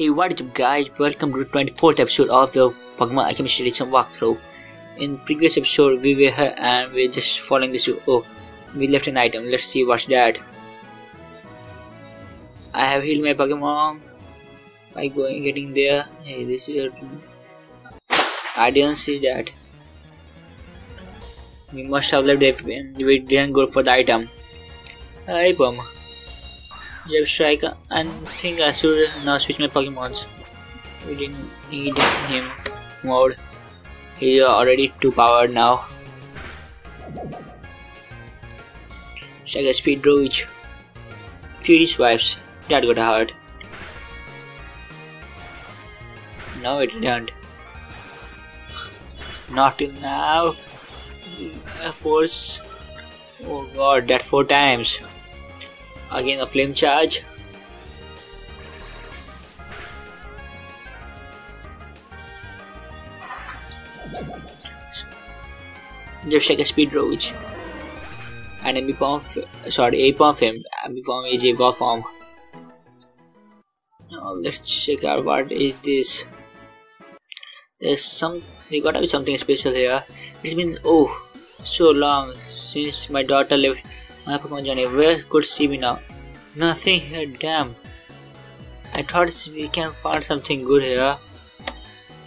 Hey, what is up guys? Welcome to the 24th episode of the Pokemon Alchemist Edition walkthrough. In previous episode, we were here and we're just following this. Oh, we left an item. Let's see what's that. I have healed my Pokemon by going getting there. Hey, this is a. I didn't see that. We must have left if we didn't go for the item. Hey, bum. Jab Striker and think I should now switch my Pokemons. We didn't need him mode. He's already too powered now. Stagger Speed Roach. Fury Swipes. That got hurt. No it didn't. Not now. Force. Oh god, that four times. Again a flame charge. Just take a speed roach. And a pump sorry, a pump him. Pump is a golf form. Now let's check out what is this. There's some you gotta be something special here. It's been oh so long since my daughter left my Pokemon journey. Where could she be now? Nothing here, damn. I thought we can find something good here.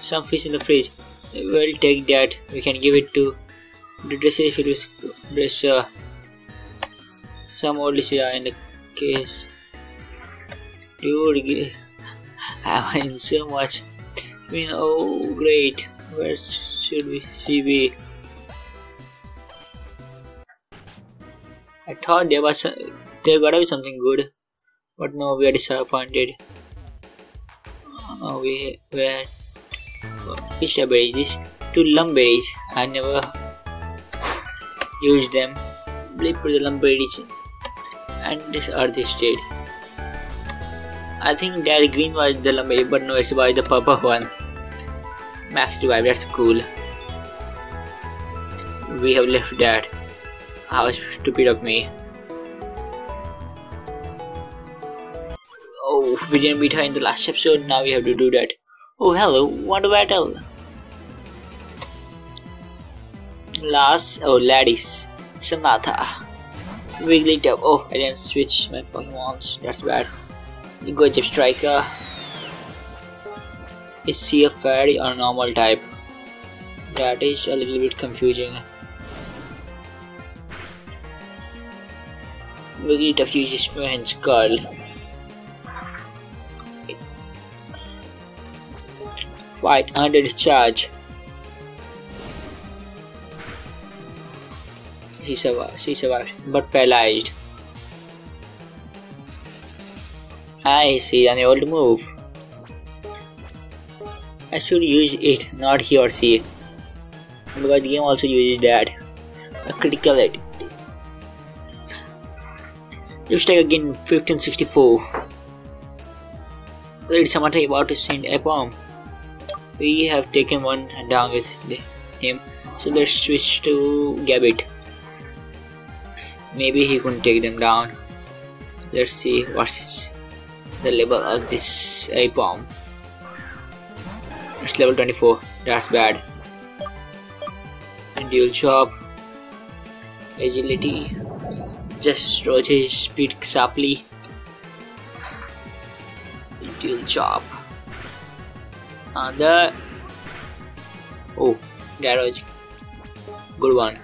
Some fish in the fridge. We'll take that. We can give it to the dresser filled with dresser. Some old Lycia in the case. Dude, I win so much. I mean, oh great. Where should we see be? I thought there was there gotta be something good, but no, we are disappointed. Oh, we were fish berries, two lumberries. I never used them. Blip for the lumberries, and this earth state. I think that green was the lumberry, but no, it's was the purple one. Max revive, that's cool. We have left that. How stupid of me. Oh, we didn't beat her in the last episode, now we have to do that. Oh, hello, Wonder Battle. Last, oh, ladies, Samantha. Wigglytuff. Oh, I didn't switch my Pokemons, that's bad. You go Jeff Striker. Is she a fairy or normal type? That is a little bit confusing. Wigglytuff uses Fahan's Skull. Fight under discharge. He survived, she survived, but paralyzed. I see an old move. I should use it, not he or she. Because the game also uses that. A critical hit. Let's take again 1564. Lady Samantha about to send a bomb. We have taken one down with him, so let's switch to Gabite. Maybe he can take them down. Let's see what's the level of this a bomb. It's level 24. That's bad. And dual chop, agility, just rotate speed sharply. Dual chop. And the oh, was good one.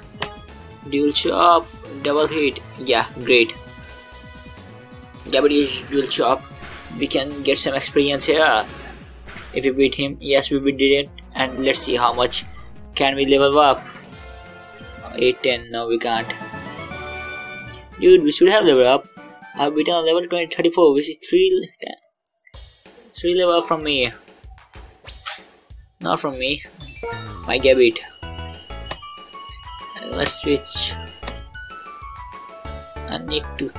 Dual chop, double hit. Yeah, great. Gabby is dual chop. We can get some experience here. If we beat him, yes, we beat it. And let's see how much can we level up. 8 10 no we can't dude we should have level up. I've beaten on level 20 34 which is 3 3 level up from me. Not from me. My Gabite uh, let's switch. I need to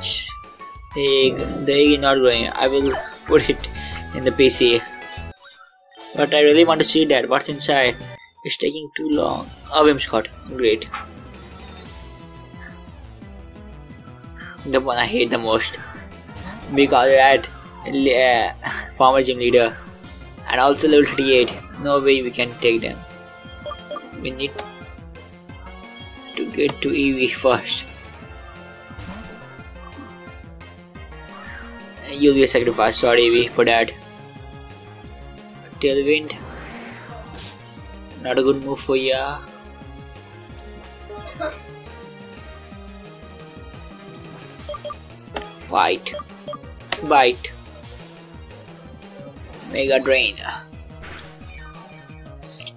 the egg the egg is not growing I will put it in the PC but I really want to see that. What's inside? It's taking too long. Oh Whimsicott great the one I hate the most. Because that uh, farmer gym leader and also level 38 no way we can take them. We need to get to Eevee first. You'll be a sacrifice sorry Eevee for that. Tailwind. Not a good move for ya fight. Bite. Mega drain.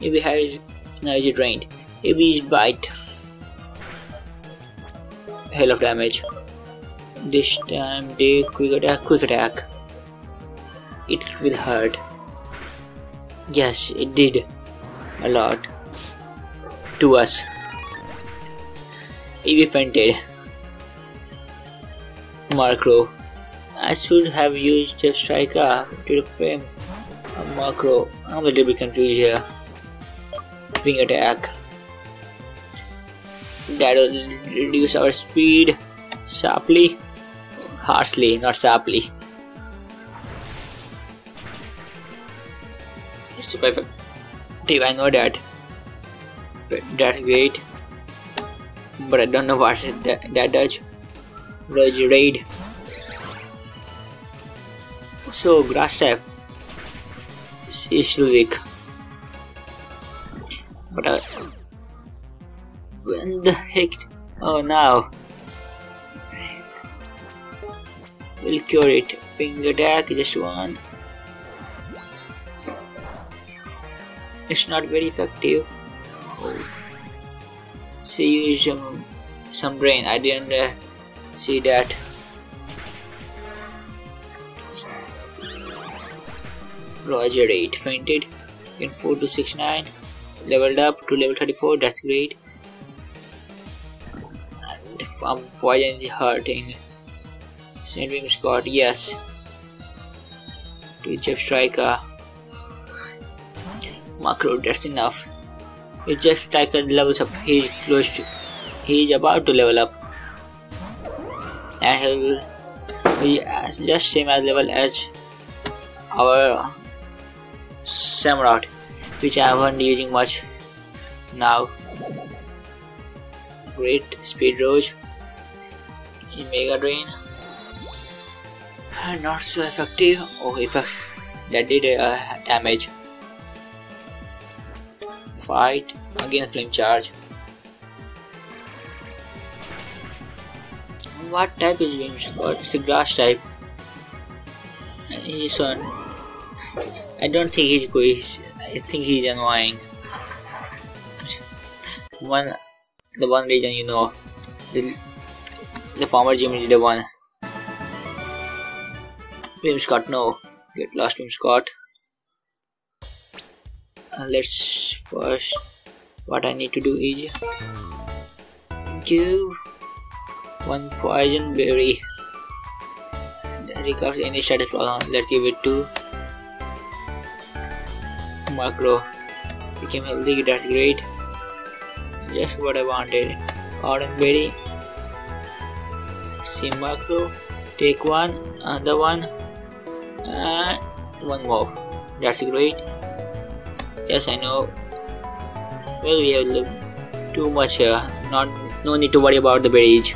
If we have energy drained if we bite hell of damage. This time they quick attack quick attack. It will hurt. Yes it did a lot to us. Eevee fainted Murkrow I should have used the striker to frame a Murkrow. I'm a little bit confused here. Wing attack. That will reduce our speed sharply. Harshly, not sharply. It's super effective, I know that. But that's great. But I don't know what that, that does. Rage Raid. So, grass type is still weak. But uh, when the heck? Oh, now we'll cure it. Ping attack, just one. It's not very effective. Oh. See, use some some brain. I didn't uh, see that. Roger 8 fainted in 4 to 6 9 leveled up to level 34 that's great. And um, poison is hurting. Sandbeam Scott yes. To Jeff Striker Macro that's enough. Jeff Striker levels up he's close to he's about to level up and he'll be just same as level as our Samurott which I haven't using much now. Great speed Roach Mega Drain. Not so effective. Oh effect that did uh, damage. Fight again flame charge what type is James? What is the grass type? This one I don't think he's good. I think he's annoying. One, the one reason you know, the the Jim did the one. Whimsicott, no, get lost Whimsicott. Uh, let's first. What I need to do is give one poison berry. Recover any status problem. Let's give it to Murkrow became healthy that's great. Just what I wanted. Orange berry. See macro take one another one and one more. That's great. Yes I know. Well we have too much here. Not no need to worry about the berries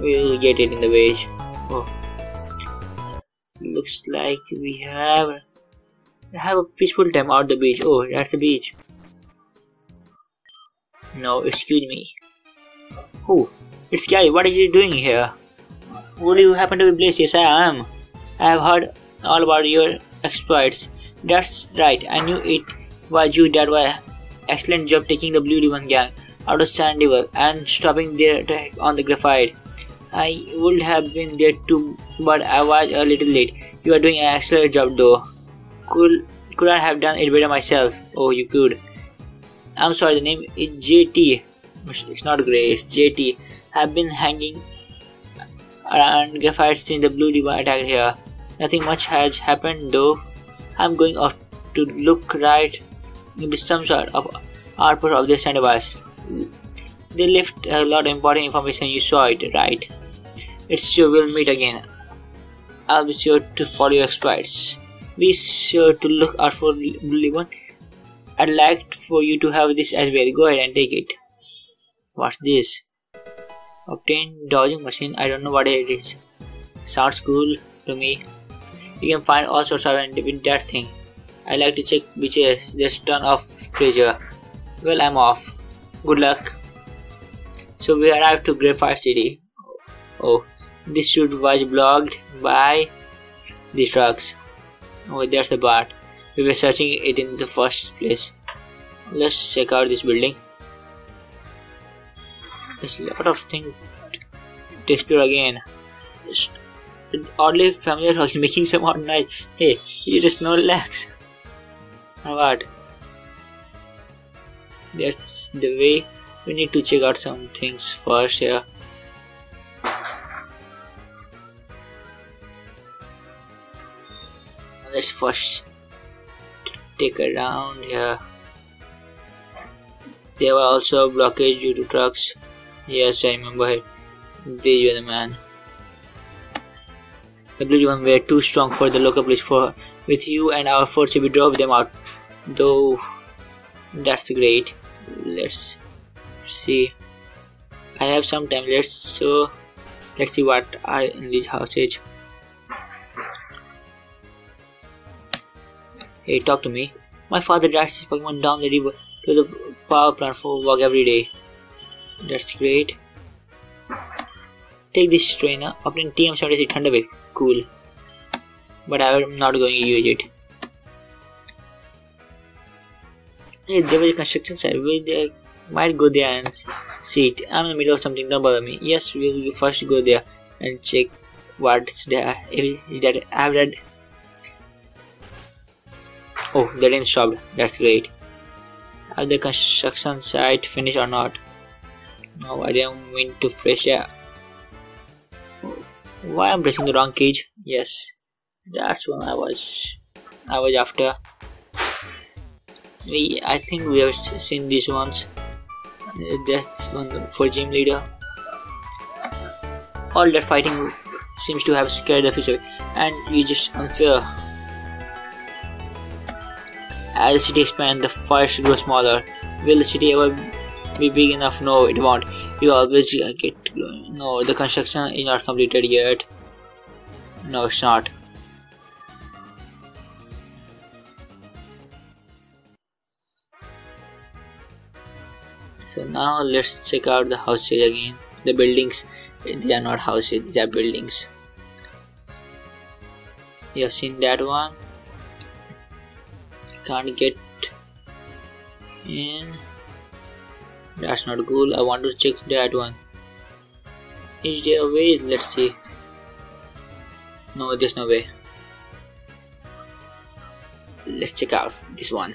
we'll get it in the village oh looks like we have have a peaceful time out the beach. Oh, that's the beach. No, excuse me. Oh, it's scary. What are you doing here? Would you happen to be Blaze? Yes, I am. I have heard all about your exploits. That's right. I knew it was you that was excellent job taking the Blue Ribbon gang out of Sandival and stopping their attack on the graphite. I would have been there too, but I was a little late. You are doing an excellent job though could could I have done it better myself? Oh, you could. I'm sorry, the name is JT. It's not Gray, it's JT. I've been hanging around graphite since the blue ribbon attack here. Nothing much has happened though. I'm going off to look right into some sort of output of this device. They left a lot of important information. You saw it, right? It's sure We'll meet again. I'll be sure to follow your exploits. Be sure to look out for Blue Ribbon. I'd like for you to have this as well. Go ahead and take it. What's this? Obtain dodging machine. I don't know what it is. Sounds cool to me. You can find all sorts of with that thing. I like to check beaches. There's a ton of treasure. Well, I'm off. Good luck. So we arrived to Graphite City. Oh, this route was blocked by these trucks. Oh, there's the part. We were searching it in the first place. Let's check out this building. There's a lot of things to explore again. It's oddly familiar while making some odd noise. Hey, you just no relax. What? That's the way we need to check out some things first here. Let's first take around here there were also blockage due to trucks. Yes I remember it. They were the man. The blue one were too strong for the local police for with you and our force we drove them out. Though that's great. Let's see. I have some time. Let's so let's see what are in these houses Hey, talk to me. My father drives his Pokemon down the river to the power plant for work every day. That's great. Take this trainer, obtain uh, TM76 Thunderwave. Cool. But I'm not going to use it. Hey, there was a construction site. We might go there and see it. I'm in the middle of something, don't bother me. Yes, we'll first go there and check what's there. Is that I've read Oh, the rain stopped. That's great. Are the construction site finished or not? No, I didn't mean to fresh air. Why I'm pressing the wrong cage? Yes, that's when I was. I was after. We, I think we have seen these ones. That's one for gym leader. All that fighting seems to have scared the fish away, and you just unfair. As the city expands, the forest grows smaller. Will the city ever be big enough? No, it won't. You always get No, the construction is not completed yet. No, it's not. So now let's check out the houses again. The buildings, they are not houses, these are buildings. You have seen that one can't get in. That's not cool I want to check that one. Is there a way? Let's see. No there's no way. Let's check out this one.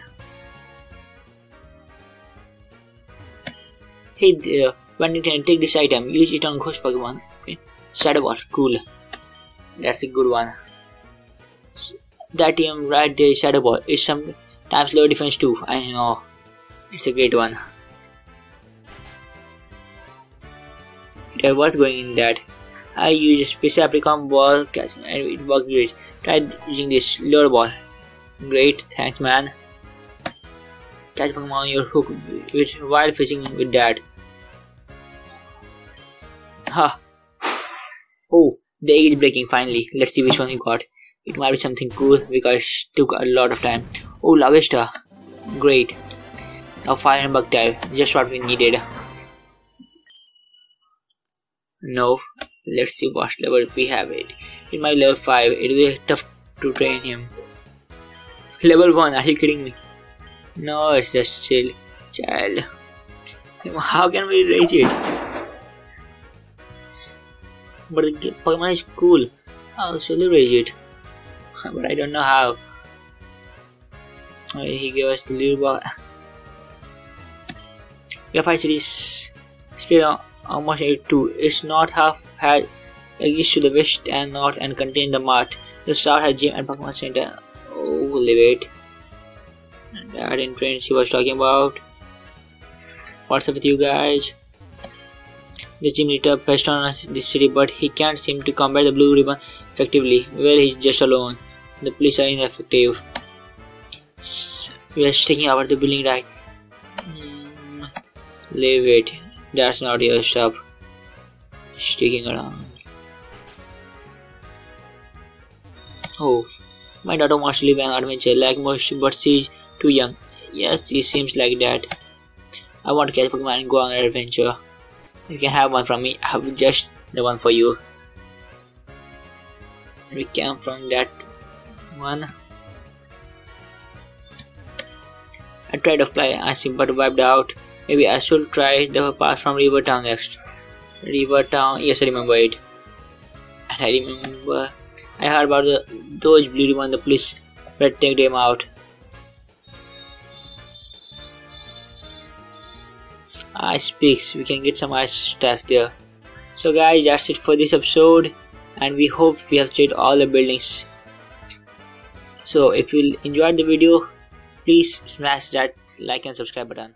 Hey there when you can take this item use it on ghost pokemon. Okay shadow ball cool. That's a good one that team right there shadow ball. It's sometimes low defense too. I know. It's a great one. It worth going in that. I use a special apricot ball catch and it worked great. Try using this lure ball. Great thanks man. Catch Pokemon on your hook with, while fishing with that. Ha. Oh the egg is breaking finally. Let's see which one you got it might be something cool because it took a lot of time. Oh, Larvesta. Great. A fire and bug type. Just what we needed. No. Let's see what level we have it. It might be level 5. It will be tough to train him. Level 1. Are you kidding me? No, it's just chill. Child. How can we raise it? But the Pokemon is cool. I'll surely raise it. but I don't know how. Oh, he gave us the little ball. Graphite City's spread almost 82. Its north half had exists to the west and north and contained the mart. The south had gym and Pokemon Center. Oh, wait. That entrance he was talking about. What's up with you guys? The gym leader pressed on this city, but he can't seem to combat the blue ribbon effectively. Well, he's just alone. The police are ineffective. We are taking over the building right. Mm, leave it. That's not your stuff. Sticking around. Oh, my daughter wants to live an adventure like most, but she's too young. Yes, it seems like that. I want to catch Pokemon and go on an adventure. You can have one from me. I have just the one for you. We came from that one. I tried to fly Asim but wiped out. Maybe I should try the path from River Town next. River Town, yes I remember it. And I remember I heard about the those blue ribbon the police were take them out. Ice peaks, we can get some ice stuff there. So guys that's it for this episode and we hope we have checked all the buildings. So if you enjoyed the video please smash that like and subscribe button.